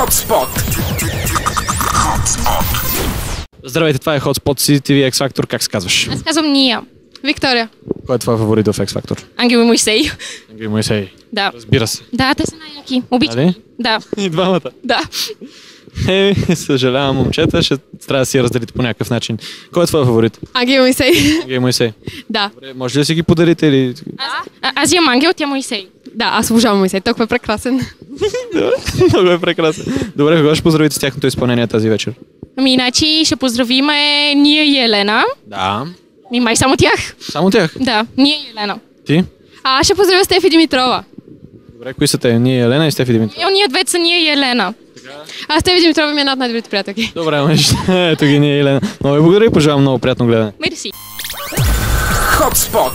Hotspot. Здравейте, това е Hotspot CTV X Factor. Как се казваш? Аз казвам Ния. Виктория. Кой е твой фаворит в X Factor? Ангел и Моисей. Ангел Моисей. Да. Разбира се. Да, те са най-яки. Обичам. Нали? Да. И двамата. Да. Е, съжалявам, момчета, ще трябва да си я разделите по някакъв начин. Кой е твой фаворит? Ангел и Моисей. Ангел Моисей. Да. Добре, може ли да си ги подарите или... А, аз имам Ангел, тя Моисей. Да, аз обожавам Моисей. Толкова е прекрасен. Много е прекрасно. Добре, кога ще поздравите с тяхното изпълнение тази вечер? Ами, иначе ще поздравиме Ния и Елена. Да. Ми май само тях. Само тях. Да, Ния и Елена. Ти? А аз ще поздравя Стефи Димитрова. Добре, кои са те? Ние, Елена и Стефи Димитров. Е, ние двете са Ния и Елена. А Стефи Димитрова ми е една от най-добрите приятелки. Добре, мъж. Ето ги ние, Елена. Много ви благодаря и пожелавам много приятно гледане. Мерси. Hotspot.